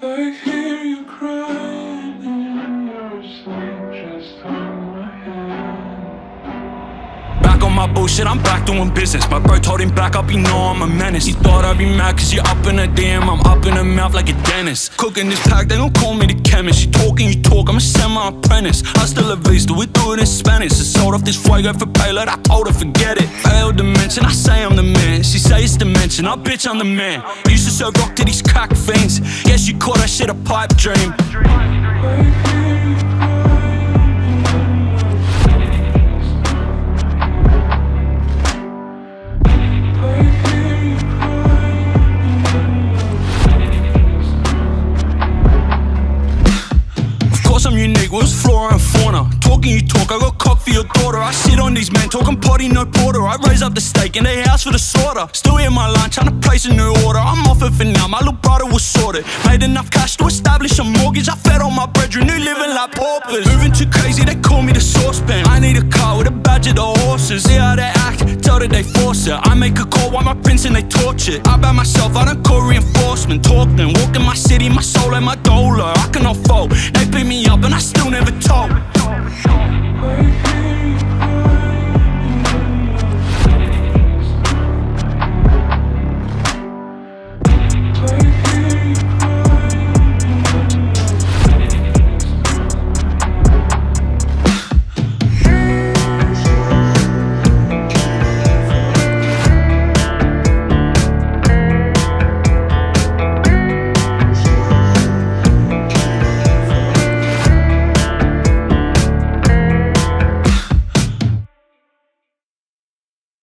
my. Back on my bullshit, I'm back doing business. My bro told him back up, you know I'm a menace. He thought I'd be mad cause you up in a DM, I'm up in the mouth like a dentist. Cooking this pack, they gon' call me the chemist. You talking, you talk, I'm a semi apprentice. Hasta la vista, we do it in Spanish. I sold off this fuego for payload, I told her forget it. Failed dimension, I say say it's dimension, I bitch I'm the man. Used to serve rock to these crack fiends. Guess you call that shit a pipe dream. Of course I'm unique, where's flora and fauna? Talking you talk, I got cock for your daughter I these men, talking potty, no porter. I raise up the stake in the house for the slaughter. Still eat my line, trying to place a new order. I'm off it for now, my little brother was sorted. Made enough cash to establish a mortgage. I fed all my brethren who living like paupers Moving too crazy, they call me the saucepan I need a car with a badge of the horses. See how they act, tell that they force it. I make a call while my prince and they it. I by myself, I don't call reinforcement. Talk then, walk in my city, my soul and my dollar